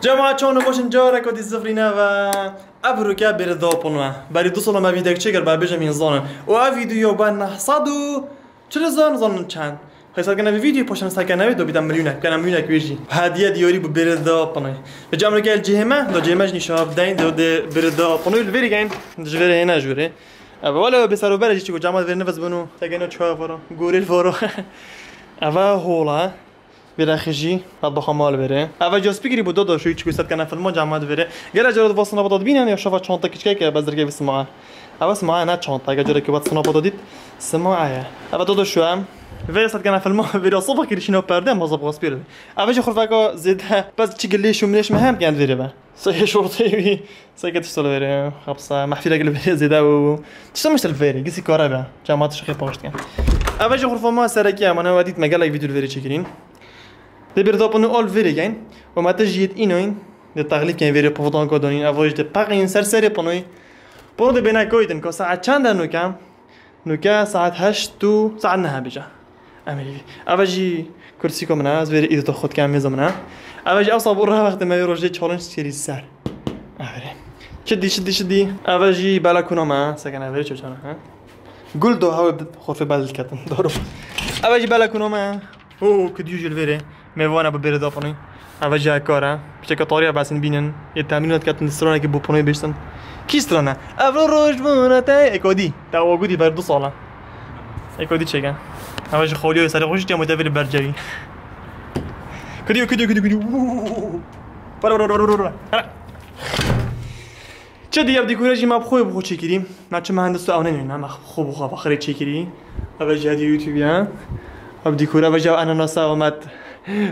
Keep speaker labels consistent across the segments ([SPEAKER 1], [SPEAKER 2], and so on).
[SPEAKER 1] جماعة چون باشن جارك ودي زفرينا و ابروكا بردا بونوا بري دو سال ما فيديو چه با بجم انزان و ا ویدیو با 900 و چرا زان زان چند. حساب کنم ویدیو پوشن سکنه دو بیدم میلیونه. کنم میلیونه کیجی هدیه دیاری بو بردا پنای به جامعه که دو جهمش نشاب دین دو بردا پنای الوری گین. جوره هنا جوره. ولا بسرو برج چیکو جامعه ور نفس بنو. تگینو چهار فورا گوریل فورا اوا هولا. خجی بعد مال بره. اوا جاس بگیری بود دو شوی چیکو ست کنه فیلم جامعه بره. گره جرات واسنا بداد بینن یا شفا چانتا کچکه که بزرگه بسمع اوا سمع نه چانتا اگه جره که بعد سنا بدادید سمع اوا دو شو هم ولی صد کنه فیلم ویرا صبح که شنو پرده ما زب غاسبیره اول خور فکا زیده بس چی گلی شو منش مهم شورتی وی سه که تشتغل ویره خبصه محفله گلی ویره زیده و تشتغل مشتل ویره گسی کاره با جامعات شخی پاشت کن اول خور فما سرکی اما ودیت مگل ای ویدیو ویره چکرین ده بیر داپنو آل ویره گین و ما تجید اینوین ده تغلیب کن ویره پفدان کدانین اواج ده پقین سر سری پنوی پنو ده بینه کویدن که ساعت چند نو کم نو که ساعت هشت تو ساعت نه بجا امريكي افاجي كرسي كومنا زوير اذا تاخذ كام ميزمنا افاجي اوصل برا وقت ما يروح جي تشالنج تشتري السعر افري شدي شدي شدي افاجي بلكونه ما سكن افري شو ها قول دو هاو خور في بال الكتن دورو افاجي بلكونه ما او كد يجي الفيري مي وانا ببير دافني افاجي هكارا بشكل طريقه بس بينن التمرينات كانت نسترنا كي بوبوني بيشتن كيسترانا افرو روج بونتا ايكودي تا وجودي برضو صاله ايكودي تشيكا همش خولي سر خوش تيمو تفر برجري كديو كديو كديو كديو برا برا برا برا چه دیگه دیکوراژی ما خوب بخو چیکیریم نه چه مهندس تو اونه نه خوب بخو آخری چیکیری اول جدی یوتیوب یا اب دیکور اول جو آمد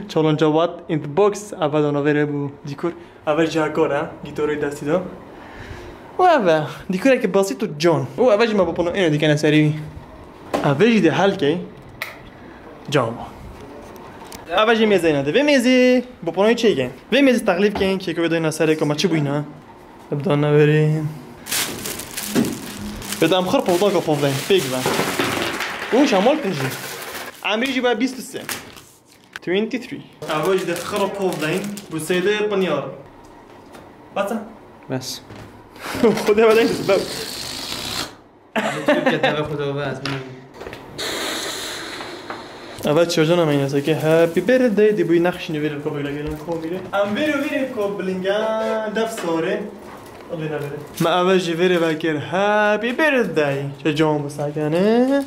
[SPEAKER 1] چالنج وات این باکس اول اون وره بو دیکور اول جا کارا گیتاری دستی دو و اول دیکوره که باسی تو جون او اول ما بپنو اینو دیگه نسری اول جده حل کی جام اول جی میزه نده و میزی با پنای چی گن و میزی تقلیب کن که که بدون سر کما چی بوینا ابدا نبریم بدم خر که بن او شمال کنجی امریجی با 23 23 اول جی خر پودن بو سیده پنیار بس
[SPEAKER 2] بس
[SPEAKER 1] خدا بدن بس
[SPEAKER 2] خدا بس
[SPEAKER 1] اول چجانا من اینه که هپی برده دی بوی نقش نویر کو بیلا گیرن کو میره ام ویرو ویرو کو بلینگا دف سوره ما اول جی ویرو وکر هپی برده چه جام بسکنه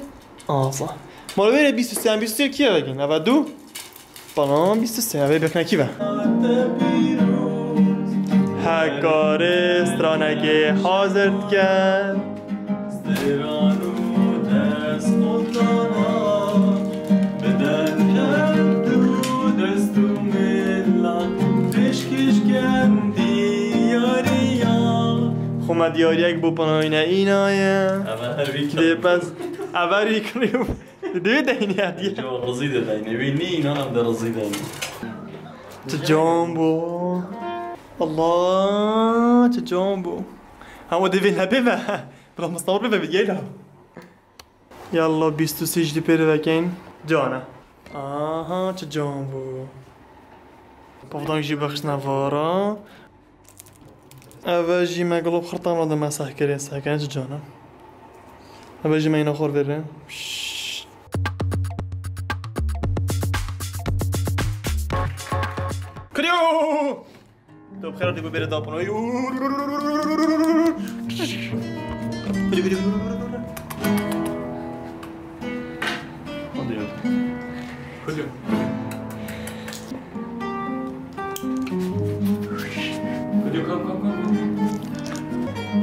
[SPEAKER 1] آسا مال ویرو 23 23 کیه بگین اول دو بانام 23 اول بکنه کی با هکار استرانگه حاضر کرد. خما دیاری بو پناینه اینایه. ده پس اولی کنیم. دوی دینی هدیه
[SPEAKER 3] جو رزيدة دايني بيني انا بدي رزيدة
[SPEAKER 1] چه جامبو الله چه جامبو همو دوی نبیوه برا مستمر بیوه بگیره یالا بیست و سیج دی پیره وکین جانه آها چه جامبو پافتان جی بخش نوارا اول جی مگلوب خرطان را دم مسح کرده سکن چه جانه اول جی مینا خور بره تو بخیر دیگه بره داپنو کریو کریو کریو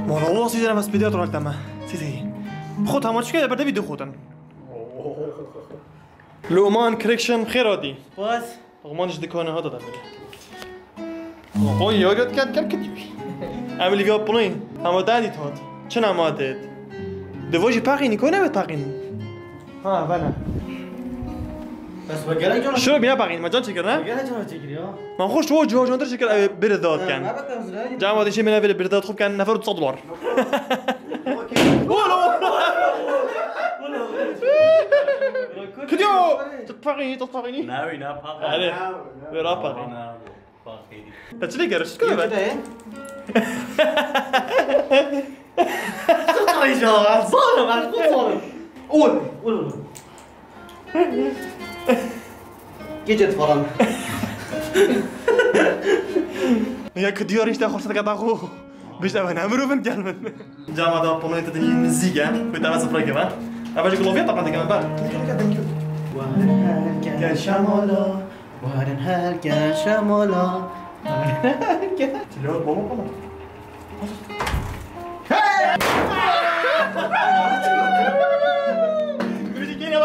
[SPEAKER 1] مالا والله سيدي انا بس بديت رحت تمام سيدي خدها ما كده بدي فيديو خدن لومان كريكشن خيراتي
[SPEAKER 2] باز
[SPEAKER 1] غمانش Oi, یاریت کرد کرد کدی بی Am گاب punei. Am o dadi tot. Ce n-am adet? De voi pari nico ne tarin. Ha, bana.
[SPEAKER 2] بس بقرا جون
[SPEAKER 1] شو بيا باقي
[SPEAKER 2] مجان جون شكرنا
[SPEAKER 1] من خوش تو جو جون شكر بردات كان جا ما شي من هذا بردات خوب کن نفر 9 دولار كديو تطفقيني تطفقيني
[SPEAKER 3] ناوي نافقيني
[SPEAKER 1] عليه ناوي نافقيني That's bigger, scuba. شو يا
[SPEAKER 2] شباب؟ ظالم عاد مو قول قول جيجت فرن
[SPEAKER 1] ياك ديور يشتا خورسات قطع خو باش دابا نعمرو بنت ديال من. جا ما دابا بونيت ديال المزيكا كنت أنا صفر كمان أبا جيك لوفيا طبعا كمان
[SPEAKER 3] بال وهنهالك
[SPEAKER 1] Gel.
[SPEAKER 2] Kilo bomba mı?
[SPEAKER 1] Müzik
[SPEAKER 2] yine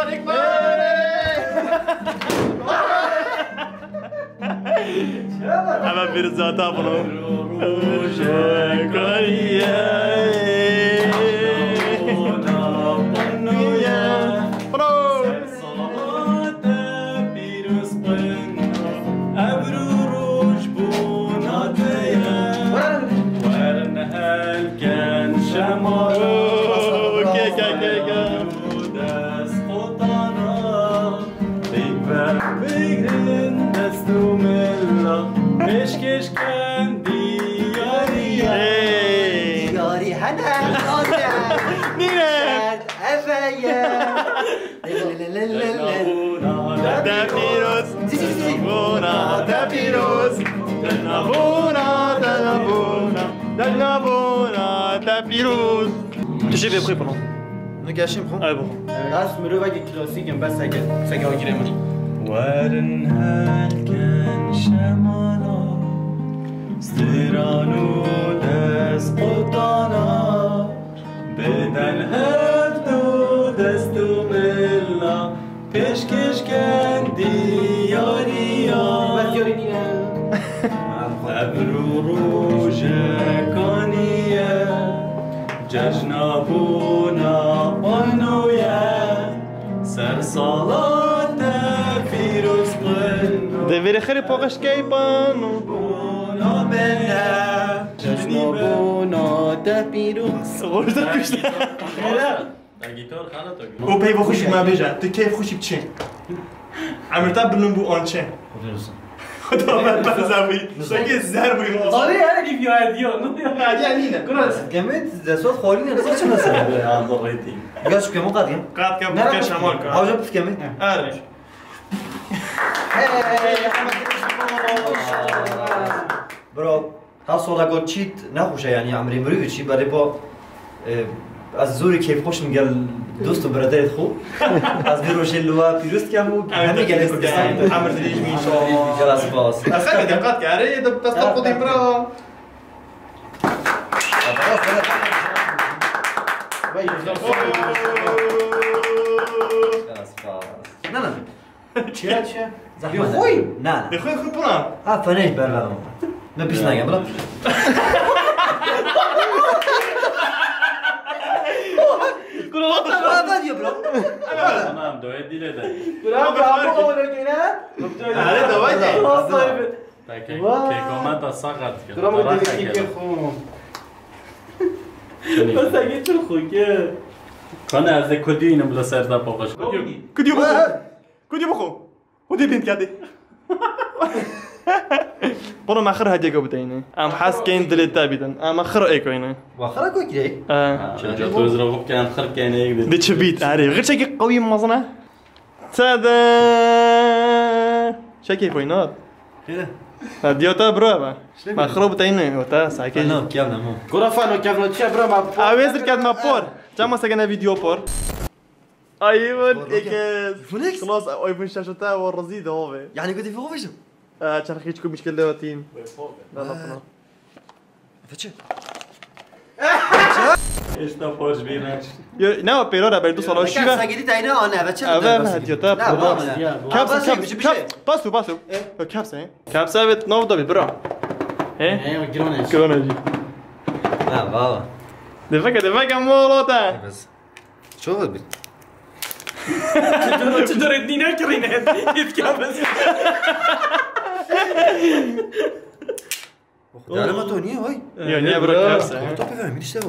[SPEAKER 1] Da virus, buona da virus, da buona da buona, da buona da virus. J'ai bien pris pendant.
[SPEAKER 2] نقاشين بخون
[SPEAKER 1] Ah bon.
[SPEAKER 2] راس مروفة كلاسيك بس سجل سجل جريمني
[SPEAKER 3] Världen kan şemala Stiranu despotana Beden hevdu destu ججنابونا قنويا سر صلاة فيروس قنو
[SPEAKER 1] خير پاقش کی پانو.
[SPEAKER 3] بونا بنا
[SPEAKER 2] جشنابونا دبيروس
[SPEAKER 1] صور ده پیشته.
[SPEAKER 3] گیتار خاله تو
[SPEAKER 1] او پی بخوشی ما بیجا. تو کیف خوشی بچه. عمرتا بلون بو آنچه. من بزاوی. شنگه زر بوی ما.
[SPEAKER 2] طالي انا كيف يهديو
[SPEAKER 1] قاعد يعني
[SPEAKER 2] كنا كملت صوت خالين صوت شو مثلا
[SPEAKER 3] ضريتي
[SPEAKER 2] قاش كم قاضي
[SPEAKER 1] قاعد كم بكر شمال كا.
[SPEAKER 2] عاوز في كمل
[SPEAKER 1] آره.
[SPEAKER 2] برو. هر سال اگه چیت نخوشه یعنی عمری مروی چی برای با از زوری کیف خوش میگل دوست و برادرت خوب؟ از بیروش لوا پیروست کم و همه گله کردستان
[SPEAKER 1] عمر دریج میشا.
[SPEAKER 2] جلاس باس
[SPEAKER 1] أخذ دقات كاري ده بس تقضي برا
[SPEAKER 2] نه نه. چیا چیا زحمت خوی. نه نه.
[SPEAKER 1] خوي خوي برا
[SPEAKER 2] ها فنیش بر ما بیش نگم بلا
[SPEAKER 1] واحد
[SPEAKER 2] ما بدي برو
[SPEAKER 3] تمام دو هدي لده
[SPEAKER 1] هذا دواجه
[SPEAKER 3] كيكوماتا سقط
[SPEAKER 2] بس اگه چه خوکه
[SPEAKER 3] كان از کدی اینو بلا سر دا پاقش
[SPEAKER 1] كنت يبخو كنت يبخو ودي بنت كادي برو ما خر هدية قبل تيني أم حاس كاين دلي تابيدا أم خر إيكو هنا
[SPEAKER 2] واخر
[SPEAKER 1] اكو
[SPEAKER 3] كده آه شو زرقوب كان خر كاين إيك
[SPEAKER 1] دي تشبيت عارف غير شكي قوي مزنا تادا شكي شكل نوت كده ديوتا برافا ما خرب تاين وتا ساكي
[SPEAKER 2] نو كيف نمو
[SPEAKER 4] كورا فانو كيف نو تشا برو ما برافا
[SPEAKER 1] اويز كاد ما بور تشاما ساكنا فيديو بور أيوه ايكس خلاص ايفون شاشتها والرزيده هو
[SPEAKER 2] يعني قلت في غوفيشو
[SPEAKER 1] آه شرخ يجيكم مشكلة دواتين لا لا لا
[SPEAKER 2] فتش
[SPEAKER 3] ايش تا فوج بيناش
[SPEAKER 1] يو ناو بيرورا بيردو صلاة
[SPEAKER 2] كان
[SPEAKER 1] شيبا
[SPEAKER 2] ساجدي تاينا انا فتش
[SPEAKER 1] اوه ما هديوتا
[SPEAKER 2] لا
[SPEAKER 1] برا
[SPEAKER 2] ما
[SPEAKER 1] كابسة
[SPEAKER 2] كابسة
[SPEAKER 1] كابسة كابسة باسو باسو كابسة ايه كابسة بت نو دبي برا
[SPEAKER 4] grone
[SPEAKER 1] كورونا جي
[SPEAKER 2] لا بابا
[SPEAKER 1] دفاكا دفاكا موروتا
[SPEAKER 2] بس شو بدي
[SPEAKER 4] ci dovrei di neanche rinette
[SPEAKER 2] يا ما توني هاي
[SPEAKER 1] يعني عبرك نفسك
[SPEAKER 2] طب اذا مين
[SPEAKER 4] سوا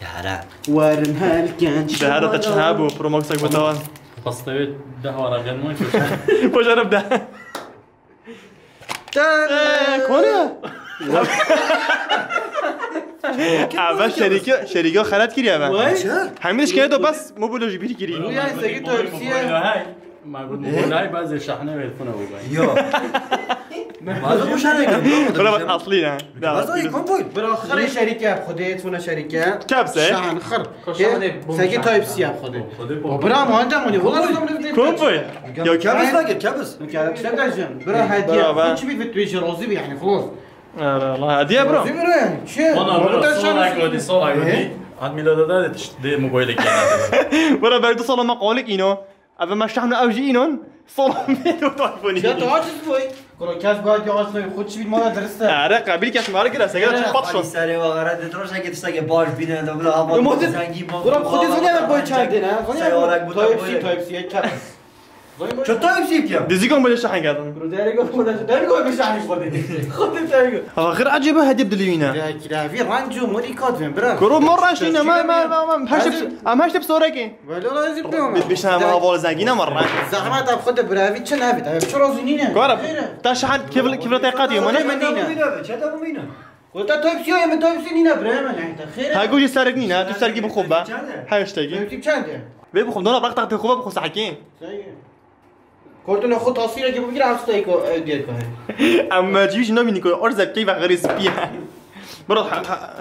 [SPEAKER 4] تهرا وارن
[SPEAKER 1] هالكان تهرا تشهاب وبروموكسك بتوان
[SPEAKER 3] بسطويت دهوة
[SPEAKER 1] رغن مش أنا بدا اول شریکه شریکه خرد کردی اول همینش که دو بس موبایل
[SPEAKER 4] جیبی
[SPEAKER 3] ما قلت موبایل بعضی شحنه بيدفونه بوبای
[SPEAKER 2] یا. مازو روشنه
[SPEAKER 1] ولا بس اصلی نه.
[SPEAKER 2] مازو يكون بويل
[SPEAKER 4] برا خر شریکه اب خوده تونه شریکه
[SPEAKER 1] کبسه؟
[SPEAKER 4] شحن خر. سگی تایپ سی اب خوده
[SPEAKER 3] خودی
[SPEAKER 4] برا ما انجام مونی. نفدي
[SPEAKER 1] کن بای یا
[SPEAKER 2] كبس باقي كبس
[SPEAKER 4] كذا تشتغل برا
[SPEAKER 1] برا
[SPEAKER 4] هديه
[SPEAKER 1] با.
[SPEAKER 4] خد شبي في تويش راضي يعني خلاص.
[SPEAKER 1] آره الله هدیه برو.
[SPEAKER 4] راضي برا يعني شيء
[SPEAKER 3] انا برا قودي صورة قودي عاد ميلاد داده تشتري موبایل کنه
[SPEAKER 1] برو برای دو سال ما اینو. اول ما شحن اوجی اینون سال میدو تایفونی
[SPEAKER 4] يا تو عاجز بوي كرو كاس قاعد يقعد خد شبي ما درسته
[SPEAKER 1] آره قبیل کسی مارا گرفت اگر چه پات شد
[SPEAKER 2] سری و غرد دروش اگه تستگه باش بینه دو بلا
[SPEAKER 4] به
[SPEAKER 2] هوا زنگی ما
[SPEAKER 4] خودی زنی هم باید چنده نه
[SPEAKER 2] بود
[SPEAKER 4] تایپ سی تایپ سی کپ
[SPEAKER 2] چه کم
[SPEAKER 1] دیزی کن بله شحن کردن
[SPEAKER 4] برو داری گفت خودش داری گفت بشعنش خودی خودت داری گفت
[SPEAKER 1] آخر عجیبه هدیه بدلینا
[SPEAKER 4] يا كلافي رانجو مودي كات فين برا
[SPEAKER 1] کرو مرة شینا ما ما ما ما هشت ام بسوره کی
[SPEAKER 4] ولا لازم بيهم
[SPEAKER 1] بیشتر ما حوال زنگینا مرة
[SPEAKER 4] زحمت اب خود برافي چه نبید اب چه رازونینه
[SPEAKER 1] کارم تا شحن کیفل کیفل تایقاتی منه
[SPEAKER 2] چه تا بینه
[SPEAKER 4] قلت تایپ سی یا تایپ سی نینا برا من. خير
[SPEAKER 1] ها سرک نینا تو سرگی بخوب با. هشتگی.
[SPEAKER 4] تایپ چنده؟
[SPEAKER 1] بی بخوب دونا برق تحت خوبه بخو سحکین
[SPEAKER 4] کارتون خود تصویر که بگیره هفت تایی که
[SPEAKER 1] اما جیش نبینی که ارز کی و غریز بیا برو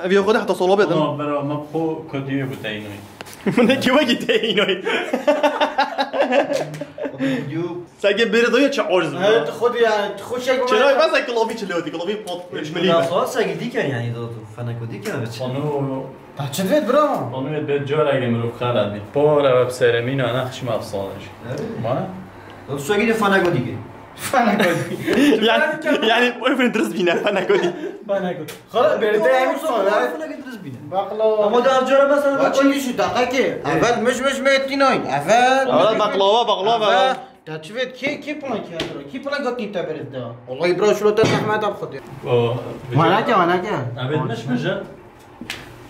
[SPEAKER 1] بیا خود حتی صلابه دم
[SPEAKER 3] انا برا ما بخو کدیه بوده اینوی
[SPEAKER 1] من کی وقتی ته اینوی سگه بره دوی چه ارز
[SPEAKER 4] هات خود خوش یک
[SPEAKER 1] چرا بس کلابی چلوتی کلابی پات ملی
[SPEAKER 2] خلاص اگه دی کن یعنی دو فنکو دی کن بچه
[SPEAKER 3] خانو
[SPEAKER 4] چه دوید برا
[SPEAKER 3] خانو به جار اگه مرو خرد بید پاره و بسر مینا نخش مفصالش ما
[SPEAKER 2] دو سوگی فنکو دیگه
[SPEAKER 4] فنا کدی
[SPEAKER 1] یعنی یعنی بویفرند درست بینه فنا کدی
[SPEAKER 4] فنا کدی خلاص برده همین سوال
[SPEAKER 2] فنکو درست بینه
[SPEAKER 4] بقلا
[SPEAKER 2] اما در جاره مثلا
[SPEAKER 4] چی میشی دقیقه اول مش مش میتیناین اول
[SPEAKER 1] اول بقلاوا بقلاوا
[SPEAKER 4] تا چی وید کی کی پلان کرد کی پلان گفتی تا برده والله برا شلو تا زحمت اب خود وانا که وانا که
[SPEAKER 3] عبد مش مجا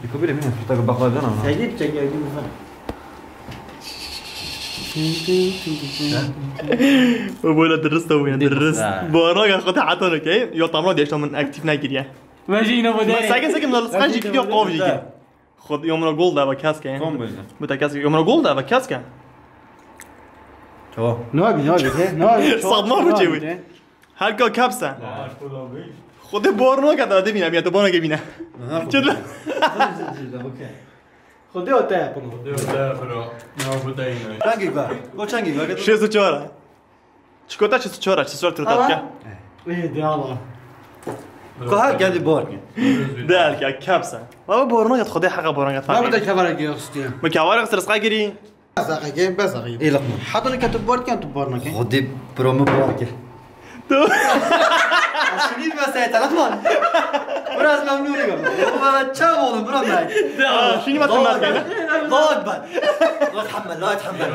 [SPEAKER 2] دیگه بیره بینه تا بخواد دارم
[SPEAKER 4] سجید میفهم
[SPEAKER 1] بولا درست وين درست
[SPEAKER 3] آه.
[SPEAKER 1] بورا خد حتى كي يو طمرو ديش من اكتيف ناجريا
[SPEAKER 4] ماشي اینا بوده
[SPEAKER 1] ساكن ساكن من السقاج كي قوف جي خد يوم من جولد ابا كاسكا
[SPEAKER 2] کام بیزه
[SPEAKER 1] بتا كاسكا يوم من جولد ابا كاسكا
[SPEAKER 2] تو
[SPEAKER 4] نابی نابی نابی
[SPEAKER 1] صدمه بود چی بود؟ هر کا كابسا خود بورنو كذا دي بينا بينا تو بورنو بينا چلا
[SPEAKER 4] خودی اپنو
[SPEAKER 3] برا نه بوده اینوی
[SPEAKER 2] چنگی گار گو چنگی گار
[SPEAKER 1] شو سو چورا چكوتا شو سو چورا شو سو ترتاكا
[SPEAKER 4] ای دی الله
[SPEAKER 2] که هر گردی بار
[SPEAKER 1] دالكا كابسا بابا بورنو يا خدي حق بورنو
[SPEAKER 4] ما
[SPEAKER 1] فاهم
[SPEAKER 4] بده کبر اگه اخستیم
[SPEAKER 1] ما كاوارق سرسقا گيري
[SPEAKER 4] بس اگه بس اگه
[SPEAKER 2] ای لقمه
[SPEAKER 4] حتی که تو بار کن تو بار نکن
[SPEAKER 2] خودی پرومو بار که
[SPEAKER 1] تو
[SPEAKER 2] شنو مثلا تلفن برو از ممنون نگم چه بولم برو
[SPEAKER 1] من شنید مثلا مزگل
[SPEAKER 2] الله اكبر لا اتحمل لا اتحمل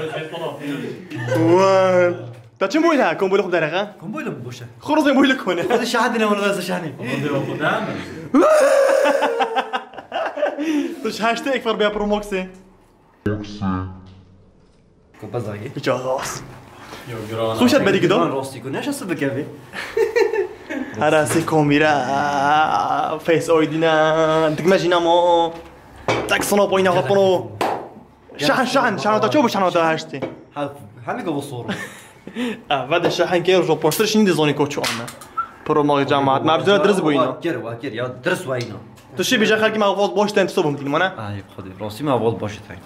[SPEAKER 1] وان تا چه مویل ها کم بولم درقه
[SPEAKER 2] کم بولم بوشه
[SPEAKER 1] خروز مویل کنه
[SPEAKER 2] خود شهادی نه ولغه شهنی
[SPEAKER 3] خودم
[SPEAKER 1] توش هشته اکفر بیا
[SPEAKER 2] کن بزاگی
[SPEAKER 1] بچه راست
[SPEAKER 3] یا گران
[SPEAKER 1] خوشت بدی
[SPEAKER 2] من
[SPEAKER 1] کدام
[SPEAKER 2] راستی کن نشسته بکوی
[SPEAKER 1] هر سی کامیرا فیس آیدینا دکمه جینا ما تک سنا پایین آقا پنو شحن شحن شحن تا چه بو شحن تا هشتی
[SPEAKER 2] همه گو بصور
[SPEAKER 1] اول شحن که رو پوستر شنید زونی کوچو آنه پرو ما جماعت. مبزونه درز بو اینا.
[SPEAKER 2] واکر واکر یا درس و اینا.
[SPEAKER 1] تو شی بیجا خلکی ما آواز باش تن تو بم دیگه نه
[SPEAKER 2] ای خودی. راستی ما اول باشه تاین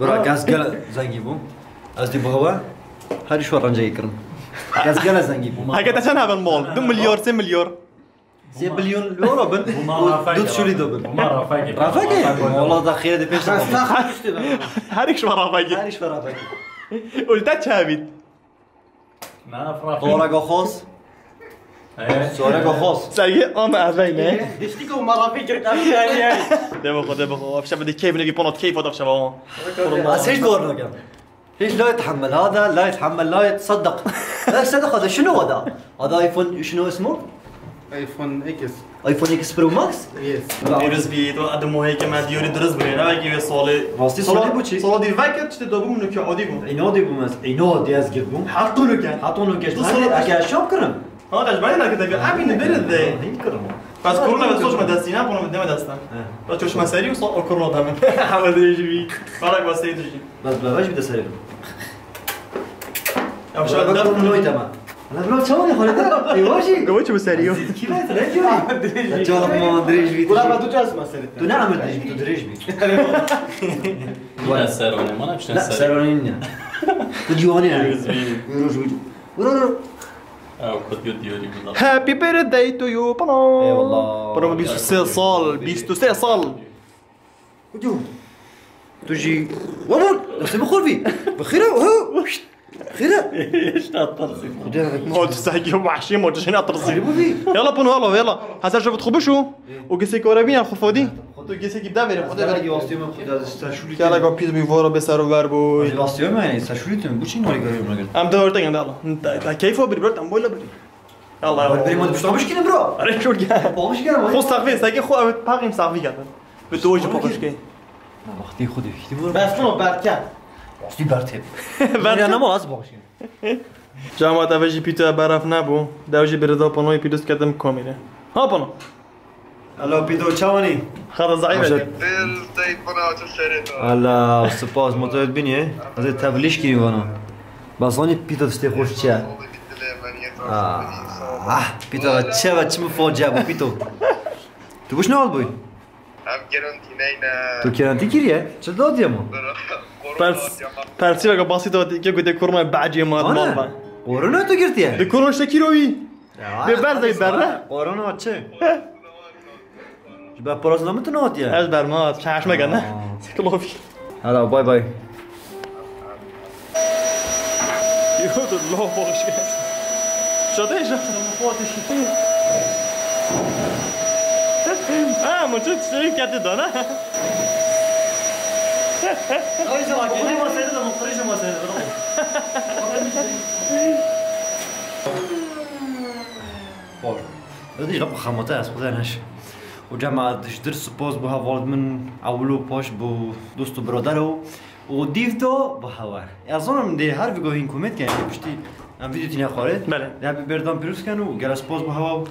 [SPEAKER 2] برو گاز گل زنگی بوم. از دی بهوا هر شو رنجه کردم
[SPEAKER 1] كازكالا زنجيبو هكا تتنهى بالمول دو مليور سي مليور
[SPEAKER 2] سي بليون يورو بن دوت شولي دوبل
[SPEAKER 3] هما رافاكي
[SPEAKER 2] رافاكي والله
[SPEAKER 1] داخل دي بيش هاريك
[SPEAKER 2] شو رافاكي
[SPEAKER 1] هاريك شو رافاكي
[SPEAKER 3] ولتا تشابيت
[SPEAKER 2] نعرف رافاكي طورا خوص
[SPEAKER 1] سوري خوص ساي اون
[SPEAKER 4] افين ديشتيك هما رافاكي ريت افين
[SPEAKER 1] دابا خو دابا خو فشابه دي كيف نبي بونوت كيف
[SPEAKER 2] ودافشابه اسيج دور لك ليش لا يتحمل هذا لا يتحمل لا يتصدق لا يتصدق هذا شنو هذا؟ هذا ايفون شنو اسمه؟
[SPEAKER 4] ايفون إكس
[SPEAKER 2] ايفون إكس برو ماكس؟
[SPEAKER 4] يس
[SPEAKER 1] درس بي تو ادمو هيك ما ديوري درس بي أنا
[SPEAKER 2] كي صالي راستي صالي
[SPEAKER 1] بوشي صالي فاكر تدوبو منو كي عادي
[SPEAKER 2] بوم عنادي بوم
[SPEAKER 1] مس
[SPEAKER 2] عنادي از جبوم
[SPEAKER 1] حطوا لك
[SPEAKER 2] حطوا لك اش
[SPEAKER 1] شو كرم هذا جبالي لك دبي ابي ندير
[SPEAKER 2] ذي كرم
[SPEAKER 1] پس کرونا به سوچ مدستی نه پونم دم دستم بس چوش مسری و صا کرونا دم حالا دیجی بی کارک واسه دیجی
[SPEAKER 2] بس بلاش بده سری شاید دفت
[SPEAKER 1] دفت
[SPEAKER 2] نوی تمام برو چمانی خالد ایواشی
[SPEAKER 1] گوی چه بسریو
[SPEAKER 2] کی نه درجی جالب ما درج بی
[SPEAKER 4] ولا ما تو جاز مسئله
[SPEAKER 2] تو درج بی تو درج بی
[SPEAKER 3] من سرونه ما
[SPEAKER 2] لا سرانی نه تو جوانی نه
[SPEAKER 3] Rozumím.
[SPEAKER 2] برو جو
[SPEAKER 1] هابي بيرثداي تو يو
[SPEAKER 2] اي والله.
[SPEAKER 1] بيستو سي صال بيستو سي
[SPEAKER 2] صال. تجي. وابون نفسي بخور بخيرة هو خيرة
[SPEAKER 3] إيش تطرسي
[SPEAKER 1] ما يوم وحشي ما تجينا
[SPEAKER 2] ترسي
[SPEAKER 1] يلا بون هلا يلا. هذا جابت خبشو. وقسي كورابين خفودي. تو قسي كي بدافر
[SPEAKER 2] خدا بگی واسطه من خدا از تشوری
[SPEAKER 1] يلا قا پیز میوارو به سر و ور بوی
[SPEAKER 2] واسطه من یعنی تشوری تو بچین نوری کاری میگن
[SPEAKER 1] ام دور تنگ يلا انت انت كيف بري برت ام بولا بري يلا
[SPEAKER 2] بریم ما
[SPEAKER 1] يلا
[SPEAKER 2] بشتامش کنیم برو.
[SPEAKER 1] اري شو جا
[SPEAKER 2] باش گرم
[SPEAKER 1] خو ساقي ساقي خو باقيم ساقي كذا بتوجه بقش كي
[SPEAKER 2] وقتی خودی خودی برو.
[SPEAKER 4] بس کنو برکت
[SPEAKER 2] واسطی برتب
[SPEAKER 1] برتب؟
[SPEAKER 2] یا نماز باش
[SPEAKER 1] جامعه اوجی پیتو برف نبو دوجی بردا پانوی پیروز کردم کامیره. ها پانو.
[SPEAKER 2] الو پیدو چوانی
[SPEAKER 1] خدا ضعیفه
[SPEAKER 5] Birthday bana çeşerin.
[SPEAKER 2] الله سپاس متوجه بینی از تبلیش کی وانا باسانی پیتو ستی خوش چه. آه پیتو چه و چه مفاجعه بو پیتو تو بوش نال بوی
[SPEAKER 5] Hem karantinayla.
[SPEAKER 2] تو کرانتی کیریه چه دادی ما
[SPEAKER 1] پرس پرسی بگه باسی تو که گوده کرما بعدی ما با
[SPEAKER 2] قرونه تو گرتیه
[SPEAKER 1] ده کرون شکی روی به بر زای بره
[SPEAKER 2] قرونه جبا براز نمت نوت يعني
[SPEAKER 1] از برمات شعش مجانا سكلوفي
[SPEAKER 2] هلا باي باي
[SPEAKER 1] يود الله بوش شاطئ شاطئ مفوت الشتين آه ما شفت شيء
[SPEAKER 2] كاتي دونا اوه شو راكي ما سيد ما فريش ما سيد بور بدي ربخه متاس بدناش در سپاس به حوالد من اولو پاش بو دوست و برادر و و دیو تو به حوار از اونم دی هر ویگو این کومنت کنی پشتی ام ویدیو تینیا خارج
[SPEAKER 1] بله.
[SPEAKER 2] یا بردان پیروز کن و گر سپاس به هوا.